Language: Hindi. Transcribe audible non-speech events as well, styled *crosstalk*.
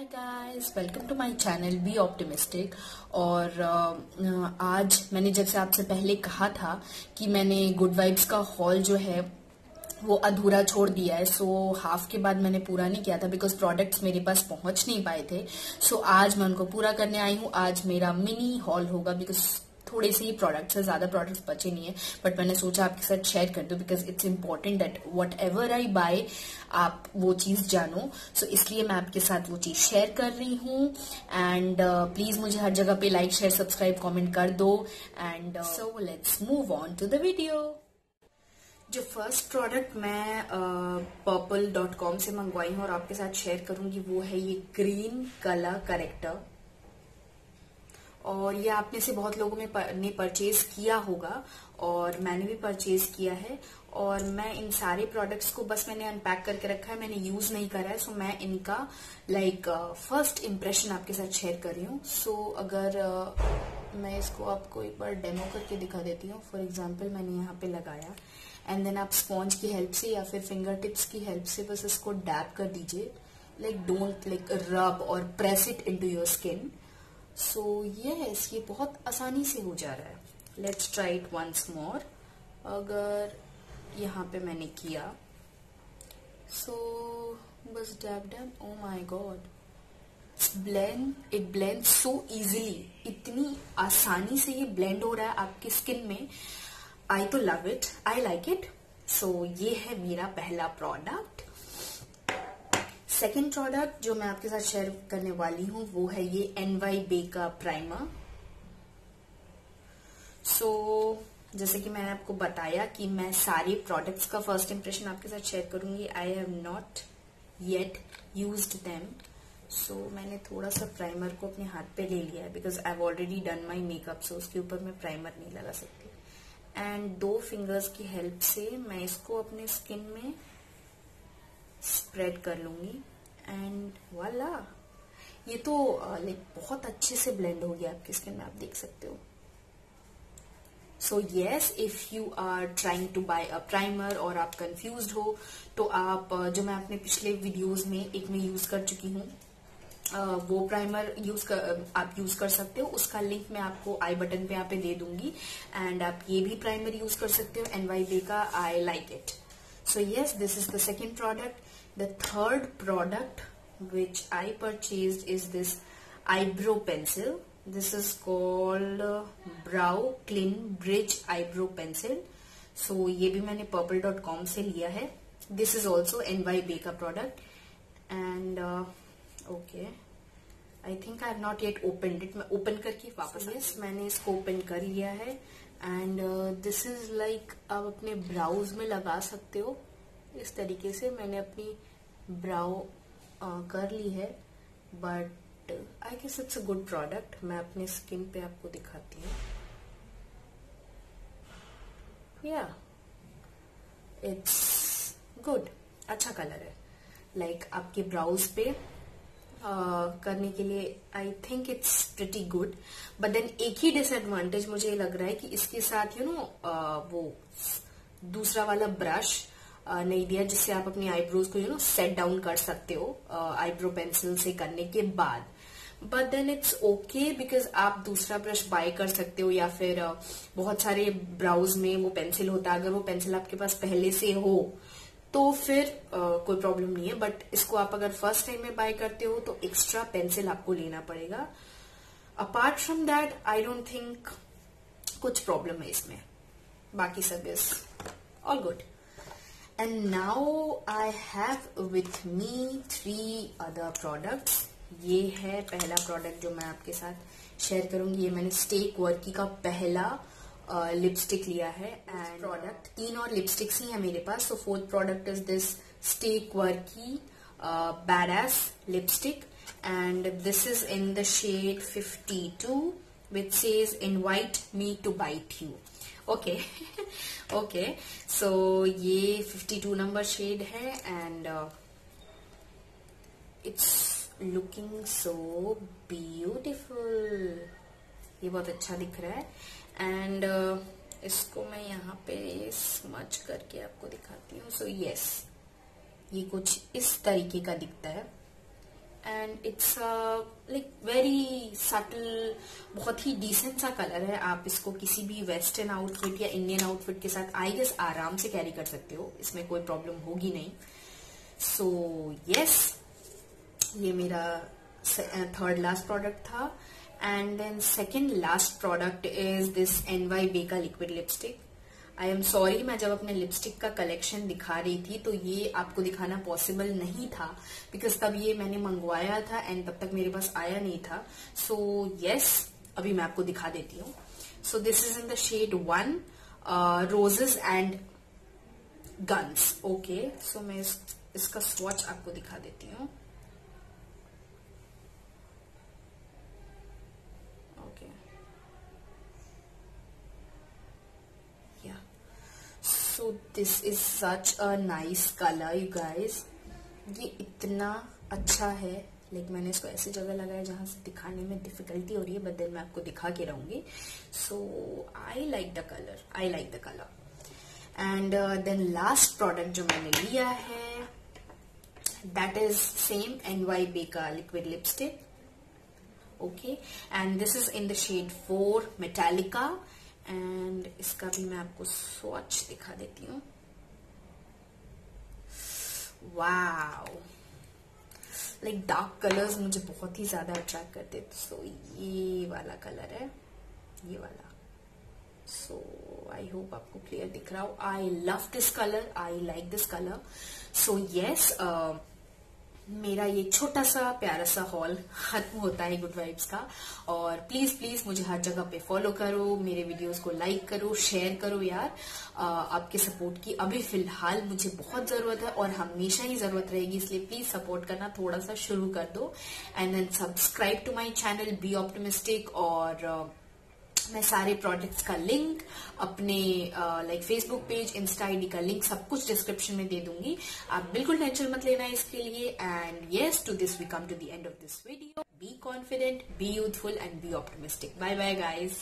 Hi guys welcome to my channel be optimistic और आज मैंने जैसे आपसे पहले कहा था कि मैंने गुड वाइब्स का हॉल जो है वो अधूरा छोड़ दिया है। सो so, हाफ़ के बाद मैंने पूरा नहीं किया था बिकॉज़ प्रोडक्ट्स मेरे पास पहुँच नहीं पाए थे। सो so, आज मैं उनको पूरा करने आई हूँ। आज मेरा मिनी हॉल होगा बिकॉज़ थोड़े से ही प्रोडक्ट्स है ज़्यादा प्रोडक्ट्स बचे नहीं है बट मैंने सोचा आपके साथ शेयर कर दू because it's important that whatever I buy आप वो चीज़ जानो। सो so, इसलिए मैं आपके साथ वो चीज़ शेयर कर रही हूँ। एंड प्लीज़ मुझे हर जगह पे लाइक शेयर सब्सक्राइब कॉमेंट कर दो। And so let's move on to the video जो फ़र्स्ट प्रोडक्ट मैं पर्पल डॉट कॉम से मंगवाई हूँ और आपके साथ शेयर करूँगी वो है ये ग्रीन कलर करेक्टर और ये आप में से बहुत लोगों में पर, ने परचेज किया होगा और मैंने भी परचेज किया है और मैं इन सारे प्रोडक्ट्स को बस मैंने अनपैक करके रखा है मैंने यूज़ नहीं करा है सो मैं इनका लाइक फ़र्स्ट इम्प्रेशन आपके साथ शेयर कर रही हूँ। सो अगर uh, मैं इसको आपको एक बार डेमो करके दिखा देती हूँ। फॉर एग्ज़ाम्पल मैंने यहाँ पे लगाया एंड देन आप स्पॉन्ज की हेल्प से या फिर फिंगर टिप्स की हेल्प से बस इसको डैप कर दीजिए। लाइक डोंट लाइक रब और press it in your skin so yes ये बहुत आसानी से हो जा रहा है। Let's try it once more अगर यहाँ पे मैंने किया। सो so, बस dab dab oh my god blend it blend so easily इतनी आसानी से ये ब्लेंड हो रहा है आपकी स्किन में। आई तो love it I like it so ये है मेरा पहला प्रोडक्ट सेकेंड प्रोडक्ट जो मैं आपके साथ शेयर करने वाली हूँ वो है ये एन वाई बे का प्राइमर सो so, जैसे कि मैंने आपको बताया कि मैं सारे प्रोडक्ट्स का फ़र्स्ट इंप्रेशन आपके साथ शेयर करूँगी I have not yet use them so मैंने थोड़ा सा प्राइमर को अपने हाथ पे ले लिया है because I have already done my makeup so उसके ऊपर मैं प्राइमर नहीं लगा सकती. एंड दो फिंगर्स की हेल्प से मैं इसको अपने स्किन में स्प्रेड कर लूँगी. एंड वाला ये तो लाइक बहुत अच्छे से ब्लेंड हो गया आपकी स्किन में, आप देख सकते हो. So yes if you are trying to buy a primer और आप कंफ्यूज हो तो आप जो मैं अपने पिछले वीडियोस में एक में यूज़ कर चुकी हूँ वो प्राइमर यूज़ कर आप यूज़ कर सकते हो. उसका लिंक मैं आपको आई बटन पे यहाँ पे दे दूँगी. एंड आप ये भी प्राइमर यूज़ कर सकते हो. एन वाई बे का I like it so yes this is the second product. The third product which I purchased is this eyebrow pencil this is called uh, brow clean bridge eyebrow pencil so ये भी मैंने purple.com से लिया है this is also NY Bay का product and uh, okay I think I have not yet open it मैं ओपन करके वापस यस मैंने इसको ओपन कर लिया है एंड दिस इज़ लाइक आप अपने ब्राउज में लगा सकते हो इस तरीके से मैंने अपनी ब्राउ कर ली है but I guess it's a good product मैं अपने स्किन पे आपको दिखाती हूँ। या इट्स गुड अच्छा कलर है। लाइक like, आपके ब्राउज पे Uh, करने के लिए I think it's pretty good but then एक ही डिसएडवांटेज मुझे लग रहा है कि इसके साथ you you know know, uh, वो दूसरा वाला ब्रश नहीं दिया जिससे आप अपनी आईब्रोज को यू नो सेट डाउन कर सकते हो आईब्रो पेंसिल से करने के बाद। But then it's okay because आप दूसरा ब्रश बाय कर सकते हो या फिर बहुत सारे ब्राउज में वो पेंसिल होता है अगर वो पेंसिल आपके पास पहले से हो तो फिर आ, कोई प्रॉब्लम नहीं है। बट इसको आप अगर फ़र्स्ट टाइम में बाय करते हो तो एक्स्ट्रा पेंसिल आपको लेना पड़ेगा। Apart from that I don't think कुछ प्रॉब्लम है इसमें। बाकी सब is all good and now I have with me three other products ये है पहला प्रोडक्ट जो मैं आपके साथ शेयर करूँगी। ये मैंने स्टेक वर्की का पहला लिपस्टिक लिया है। एंड प्रोडक्ट तीन और लिपस्टिक्स ही है मेरे पास। So fourth product is this stay quirky badass lipstick and this is in the shade 52 which says invite me to bite you. Okay. *laughs* Okay. So ये 52 नंबर शेड है and it's looking so beautiful ये बहुत अच्छा दिख रहा है. एंड uh, इसको मैं यहाँ पे स्मच करके आपको दिखाती हूँ. सो so, यस yes, ये कुछ इस तरीके का दिखता है. And it's like very subtle बहुत ही डिसेंट सा कलर है। आप इसको किसी भी वेस्टर्न आउटफिट या इंडियन आउटफिट के साथ आई गेस आराम से कैरी कर सकते हो। इसमें कोई प्रॉब्लम होगी नहीं। सो so, यस yes, ये मेरा थर्ड लास्ट प्रोडक्ट था। And then second last product is this N Y bae का liquid lipstick I am sorry मैं जब अपने लिपस्टिक का कलेक्शन दिखा रही थी तो ये आपको दिखाना पॉसिबल नहीं था बिकॉज़ तब ये मैंने मंगवाया था एंड तब तक मेरे पास आया नहीं था। सो so, यस yes, अभी मैं आपको दिखा देती हूँ। So this is in the shade one roses and guns okay so मैं इस, इसका स्वॉच आपको दिखा देती हूँ so this is such a nice colour you guys ये इतना अच्छा है। लाइक like, मैंने इसको ऐसी जगह लगाया जहाँ से दिखाने में डिफिकल्टी हो रही है बट देन मैं आपको दिखा के रहूँगी। So I like the colour I like the colour and then last product जो मैंने लिया है that is same N Y bae का liquid lipstick okay and this is in the shade four Metallica and इसका भी मैं आपको स्वच्छ दिखा देती हूँ। वाव लाइक डार्क कलर्स मुझे बहुत ही ज़्यादा अट्रैक्ट करते सो so, ये वाला कलर है। ये वाला। सो आई होप आपको क्लियर दिख रहा हो। I love this colour I like this colour so yes मेरा ये छोटा सा प्यारा सा हॉल खत्म होता है गुड वाइब्स का। और प्लीज़ प्लीज़ मुझे हर जगह पे फॉलो करो मेरे वीडियोस को लाइक करो शेयर करो यार। आ, आपके सपोर्ट की अभी फ़िलहाल मुझे बहुत ज़रूरत है और हमेशा ही ज़रूरत रहेगी इसलिए प्लीज़ सपोर्ट करना थोड़ा सा शुरू कर दो। And then subscribe to my channel be optimistic और मैं सारे प्रोडक्ट्स का लिंक अपने like Facebook page insta ID का लिंक सब कुछ डिस्क्रिप्शन में दे दूँगी। आप बिल्कुल टेंशन मत लेना इसके लिए। And yes to this we come to the end of this video be confident be youthful and be optimistic bye bye guys